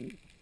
Ooh.